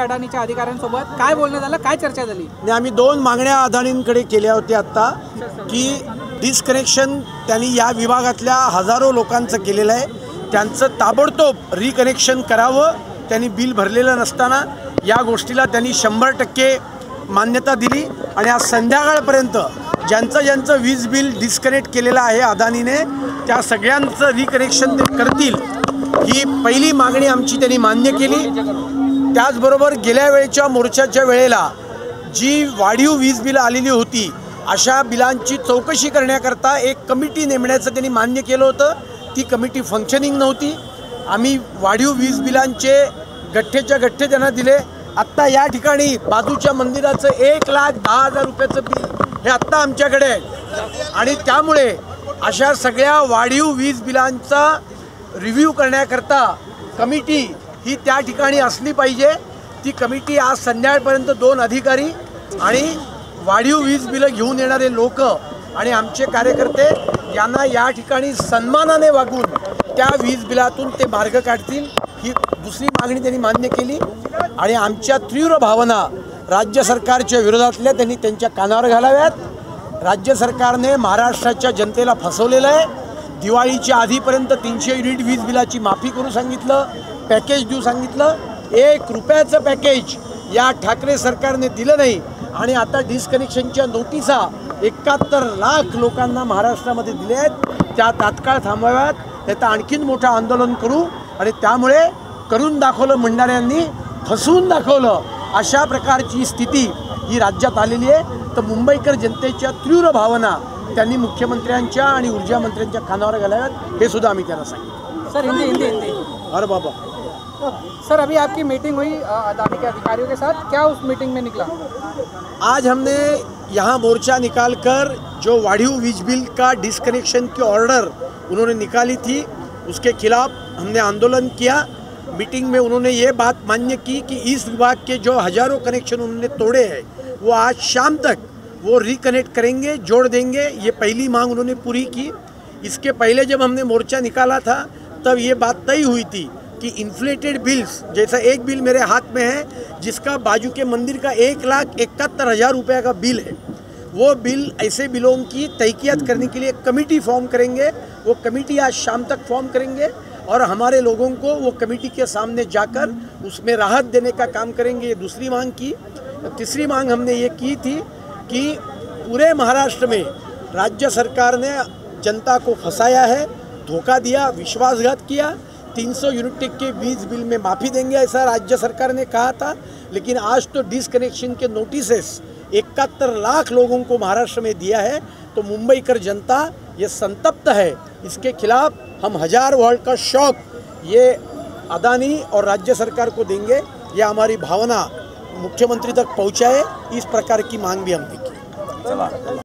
अडाणीच्या अधिकाऱ्यांसोबत काय बोलणं झालं काय चर्चा झाली? आणि आम्ही दोन मागण्या अदानींकडे केल्या होत्या आत्ता की डिस्कनेक्शन त्यांनी या विभागातल्या हजारो लोकांचं केलेलं आहे. त्यांचं ताबडतोब रिकनेक्शन करावं त्यांनी बिल भरलेलं नसताना या गोष्टीला त्यांनी शंभर टक्के मान्यता दिली. आणि आज संध्याकाळपर्यंत ज्यांचं ज्यांचं वीज बिल डिस्कनेक्ट केलेलं आहे अदानीने त्या सगळ्यांचं रिकनेक्शन ते करतील ही पहिली मागणी आमची त्यांनी मान्य केली. त्याचबरोबर गेल्या वेळेच्या मोर्चाच्या वेळेला जी वाढीव वीज बिलं आलेली होती अशा बिलांची चौकशी करण्याकरता एक कमिटी नेमण्याचं त्यांनी मान्य केलं होतं. ती कमिटी फंक्शनिंग नव्हती. आम्ही वाढीव वीज बिलांचे गठ्ठेच्या गठ्ठे त्यांना दिले. आत्ता या ठिकाणी बाजूच्या मंदिराचं एक लाख दहा हजार रुपयाचं बिल हे आत्ता आमच्याकडे आहे. आणि त्यामुळे अशा सगळ्या वाढीव वीज बिलांचा रिव्ह्यू करण्याकरता कमिटी ही त्या ठिकाणी असली पाहिजे. ती कमिटी आज संध्याकाळपर्यंत दोन अधिकारी आणि वाढीव वीज बिलं घेऊन येणारे लोक आणि आमचे कार्यकर्ते यांना या ठिकाणी सन्मानाने वागून त्या वीज बिलातून ते मार्ग काढतील ही दुसरी मागणी त्यांनी मान्य केली. आणि आमच्या तीव्र भावना राज्य सरकारच्या विरोधातल्या त्यांनी त्यांच्या कानावर घालाव्यात. राज्य सरकारने महाराष्ट्राच्या जनतेला फसवलेलं आहे. दिवाळीच्या आधीपर्यंत तीनशे युनिट वीज बिलाची माफी करू सांगितलं. पॅकेज देऊ सांगितलं. एक रुपयाचं पॅकेज या ठाकरे सरकारने दिलं नाही. आणि आता डिस्कनेक्शनच्या नोटिसा एकाहत्तर लाख लोकांना महाराष्ट्रामध्ये दिल्या आहेत. त्या तात्काळ थांबवाव्यात. त्याचं आणखीन मोठं आंदोलन करू. आणि त्यामुळे करून दाखवलं म्हणणाऱ्यांनी फसवून दाखवलं अशा प्रकारची स्थिती ही राज्यात आलेली आहे. तर मुंबईकर जनतेच्या तीव्र भावना त्यांनी मुख्यमंत्र्यांच्या आणि ऊर्जा मंत्र्यांच्या कानावर घालाव्यात. हे सुद्धा आम्ही त्यांना सांगितलं. सर हिंदी हिंदी हिंदी. अरे बाबा. सर, अभी आपकी मीटिंग हुई अदानी के अधिकारियों के साथ। क्या उस मीटिंग में निकला? आज हमने यहाँ मोर्चा निकालकर जो वाढ़िव वीज बिल का डिस्कनेक्शन की ऑर्डर उन्होंने निकाली थी, उसके खिलाफ हमने आंदोलन किया। मीटिंग में उन्होंने ये बात मान्य की कि इस विभाग के जो हज़ारों कनेक्शन उन्होंने तोड़े हैं, वो आज शाम तक वो रिकनेक्ट करेंगे, जोड़ देंगे। ये पहली मांग उन्होंने पूरी की। इसके पहले जब हमने मोर्चा निकाला था, तब ये बात तय हुई थी कि इन्फ्लेटेड बिल्स जैसा एक बिल मेरे हाथ में है, जिसका बाजू के मंदिर का एक लाख इकहत्तर हज़ार रुपये का बिल है। वो बिल ऐसे बिलों की तहकीयत करने के लिए कमेटी फॉर्म करेंगे, वो कमेटी आज शाम तक फॉर्म करेंगे और हमारे लोगों को वो कमेटी के सामने जाकर उसमें राहत देने का काम करेंगे। ये दूसरी मांग की। तीसरी मांग हमने ये की थी कि पूरे महाराष्ट्र में राज्य सरकार ने जनता को फंसाया है, धोखा दिया, विश्वासघात किया 300 यूनिट के बीज बिल में माफ़ी देंगे, ऐसा राज्य सरकार ने कहा था। लेकिन आज तो डिसकनेक्शन के नोटिसेस इकहत्तर लाख लोगों को महाराष्ट्र में दिया है। तो मुंबई कर जनता, ये संतप्त है। इसके खिलाफ हम हज़ार वर्ल्ड का शौक, ये अदानी और राज्य सरकार को देंगे। ये हमारी भावना मुख्यमंत्री तक पहुँचाए, इस प्रकार की मांग भी हमने की